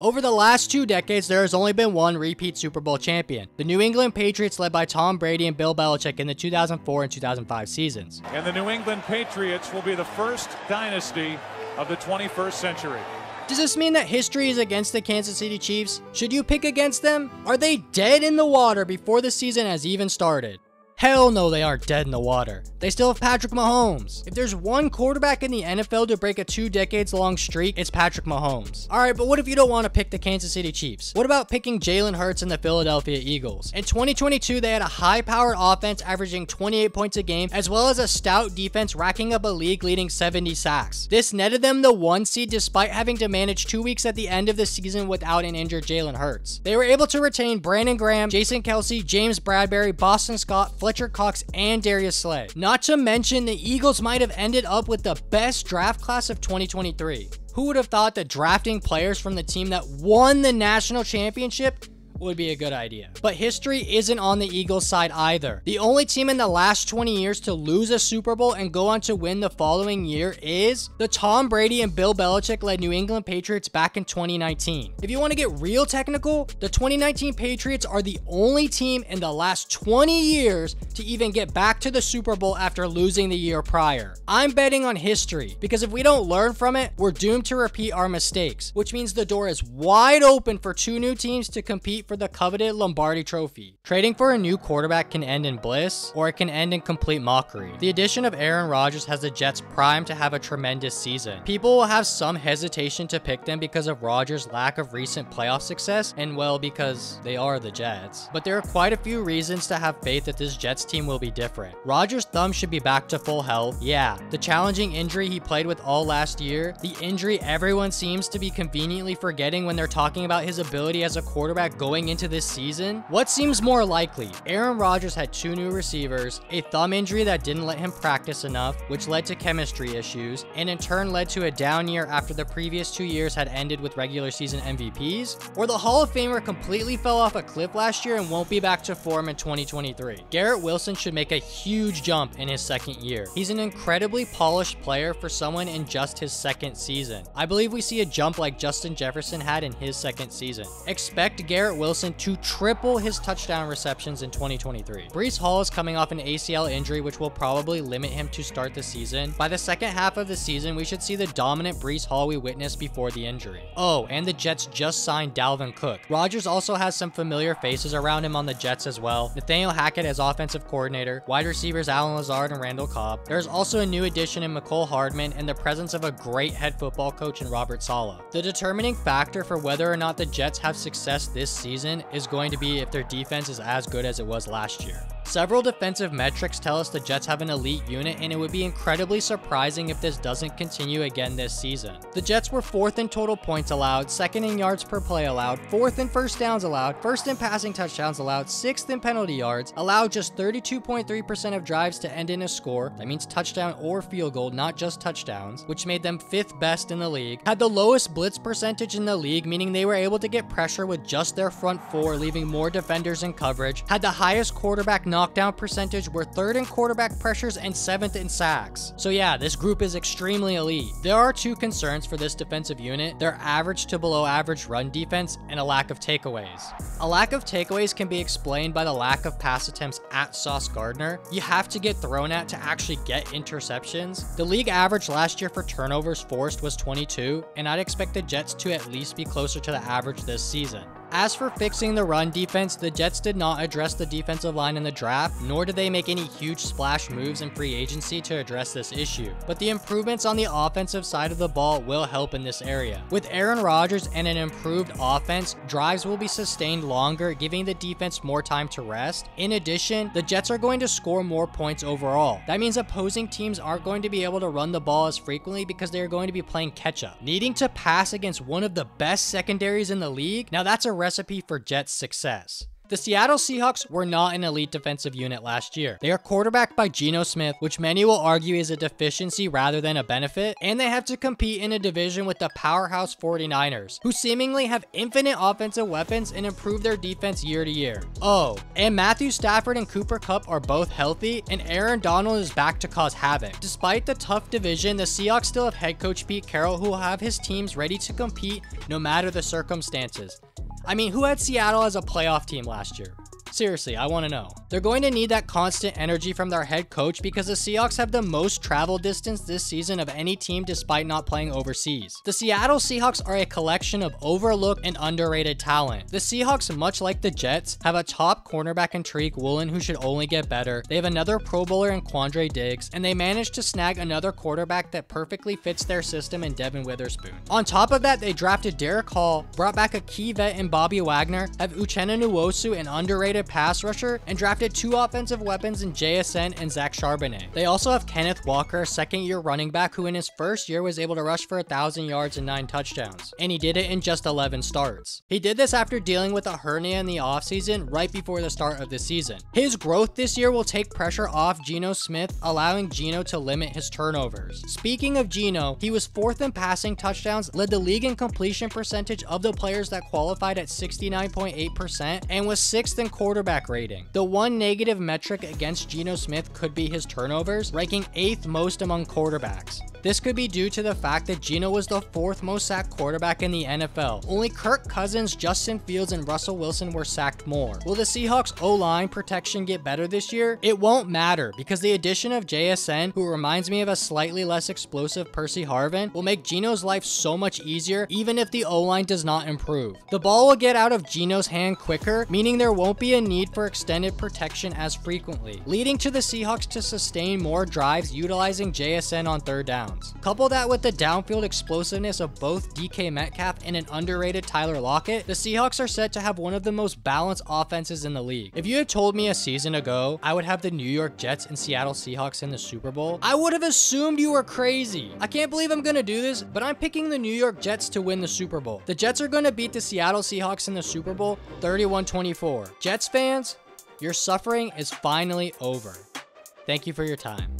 Over the last two decades, there has only been one repeat Super Bowl champion. The New England Patriots led by Tom Brady and Bill Belichick in the 2004 and 2005 seasons. And the New England Patriots will be the first dynasty of the 21st century. Does this mean that history is against the Kansas City Chiefs? Should you pick against them? Are they dead in the water before the season has even started? Hell no, they aren't dead in the water. They still have Patrick Mahomes. If there's one quarterback in the NFL to break a two decades long streak, it's Patrick Mahomes. Alright, but what if you don't want to pick the Kansas City Chiefs? What about picking Jalen Hurts and the Philadelphia Eagles? In 2022, they had a high powered offense averaging 28 points a game, as well as a stout defense racking up a league leading 70 sacks. This netted them the one seed despite having to manage two weeks at the end of the season without an injured Jalen Hurts. They were able to retain Brandon Graham, Jason Kelce, James Bradberry, Boston Scott, Fletcher Cox, and Darius Slay. Not to mention, the Eagles might have ended up with the best draft class of 2023. Who would have thought that drafting players from the team that won the national championship would be a good idea. But history isn't on the Eagles side either. The only team in the last 20 years to lose a Super Bowl and go on to win the following year is the Tom Brady and Bill Belichick led New England Patriots back in 2019. If you want to get real technical, the 2019 Patriots are the only team in the last 20 years to even get back to the Super Bowl after losing the year prior. I'm betting on history because if we don't learn from it, we're doomed to repeat our mistakes, which means the door is wide open for two new teams to compete for the coveted Lombardi trophy. Trading for a new quarterback can end in bliss, or it can end in complete mockery. The addition of Aaron Rodgers has the Jets primed to have a tremendous season. People will have some hesitation to pick them because of Rodgers' lack of recent playoff success, and well, because they are the Jets. But there are quite a few reasons to have faith that this Jets team will be different. Rodgers' thumb should be back to full health. Yeah, the challenging injury he played with all last year, the injury everyone seems to be conveniently forgetting when they're talking about his ability as a quarterback going going into this season? What seems more likely? Aaron Rodgers had two new receivers, a thumb injury that didn't let him practice enough, which led to chemistry issues, and in turn led to a down year after the previous two years had ended with regular season MVPs? Or the Hall of Famer completely fell off a cliff last year and won't be back to form in 2023? Garrett Wilson should make a huge jump in his second year. He's an incredibly polished player for someone in just his second season. I believe we see a jump like Justin Jefferson had in his second season. Expect Garrett Wilson Wilson to triple his touchdown receptions in 2023. Breece Hall is coming off an ACL injury, which will probably limit him to start the season. By the second half of the season, we should see the dominant Breece Hall we witnessed before the injury. Oh, and the Jets just signed Dalvin Cook. Rodgers also has some familiar faces around him on the Jets as well. Nathaniel Hackett as offensive coordinator, wide receivers Allen Lazard and Randall Cobb. There's also a new addition in Mecole Hardman and the presence of a great head football coach in Robert Saleh. The determining factor for whether or not the Jets have success this season season is going to be if their defense is as good as it was last year. Several defensive metrics tell us the Jets have an elite unit, and it would be incredibly surprising if this doesn't continue again this season. The Jets were fourth in total points allowed, second in yards per play allowed, fourth in first downs allowed, first in passing touchdowns allowed, sixth in penalty yards, allowed just 32.3% of drives to end in a score, that means touchdown or field goal, not just touchdowns, which made them fifth best in the league, had the lowest blitz percentage in the league, meaning they were able to get pressure with just their front four, leaving more defenders in coverage, had the highest quarterback knockdown percentage, were third in quarterback pressures and seventh in sacks. So yeah, this group is extremely elite. There are two concerns for this defensive unit, their average to below average run defense and a lack of takeaways. A lack of takeaways can be explained by the lack of pass attempts at Sauce Gardner. You have to get thrown at to actually get interceptions. The league average last year for turnovers forced was 22, and I'd expect the Jets to at least be closer to the average this season. As for fixing the run defense, the Jets did not address the defensive line in the draft, nor did they make any huge splash moves in free agency to address this issue. But the improvements on the offensive side of the ball will help in this area. With Aaron Rodgers and an improved offense, drives will be sustained longer, giving the defense more time to rest. In addition, the Jets are going to score more points overall. That means opposing teams aren't going to be able to run the ball as frequently because they are going to be playing catch up. Needing to pass against one of the best secondaries in the league, now that's a recipe for Jets success. The Seattle Seahawks were not an elite defensive unit last year. They are quarterbacked by Geno Smith, which many will argue is a deficiency rather than a benefit, and they have to compete in a division with the powerhouse 49ers, who seemingly have infinite offensive weapons and improve their defense year to year. Oh, and Matthew Stafford and Cooper Kupp are both healthy, and Aaron Donald is back to cause havoc. Despite the tough division, the Seahawks still have head coach Pete Carroll, who will have his teams ready to compete no matter the circumstances. I mean, who had Seattle as a playoff team last year? Seriously, I want to know. They're going to need that constant energy from their head coach because the Seahawks have the most travel distance this season of any team despite not playing overseas. The Seattle Seahawks are a collection of overlooked and underrated talent. The Seahawks, much like the Jets, have a top cornerback in Tariq Woolen who should only get better. They have another Pro Bowler in Quandre Diggs, and they managed to snag another quarterback that perfectly fits their system in Devon Witherspoon. On top of that, they drafted Derick Hall, brought back a key vet in Bobby Wagner, have Uchenna Nwosu, an underrated pass rusher, and drafted two offensive weapons in JSN and Zach Charbonnet. They also have Kenneth Walker, second year running back, who in his first year was able to rush for 1,000 yards and 9 touchdowns, and he did it in just 11 starts. He did this after dealing with a hernia in the offseason right before the start of the season. His growth this year will take pressure off Geno Smith, allowing Geno to limit his turnovers. Speaking of Geno, he was fourth in passing touchdowns, led the league in completion percentage of the players that qualified at 69.8%, and was sixth in quarterback rating. The one negative metric against Geno Smith could be his turnovers, ranking 8th most among quarterbacks. This could be due to the fact that Geno was the fourth most sacked quarterback in the NFL. Only Kirk Cousins, Justin Fields, and Russell Wilson were sacked more. Will the Seahawks O-line protection get better this year? It won't matter because the addition of JSN, who reminds me of a slightly less explosive Percy Harvin, will make Geno's life so much easier even if the O-line does not improve. The ball will get out of Geno's hand quicker, meaning there won't be a need for extended protection as frequently, leading to the Seahawks to sustain more drives utilizing JSN on third down. Couple that with the downfield explosiveness of both DK Metcalf and an underrated Tyler Lockett, the Seahawks are set to have one of the most balanced offenses in the league. If you had told me a season ago I would have the New York Jets and Seattle Seahawks in the Super Bowl, I would have assumed you were crazy. I can't believe I'm gonna do this, but I'm picking the New York Jets to win the Super Bowl. The Jets are gonna beat the Seattle Seahawks in the Super Bowl 31-24. Jets fans, your suffering is finally over. Thank you for your time.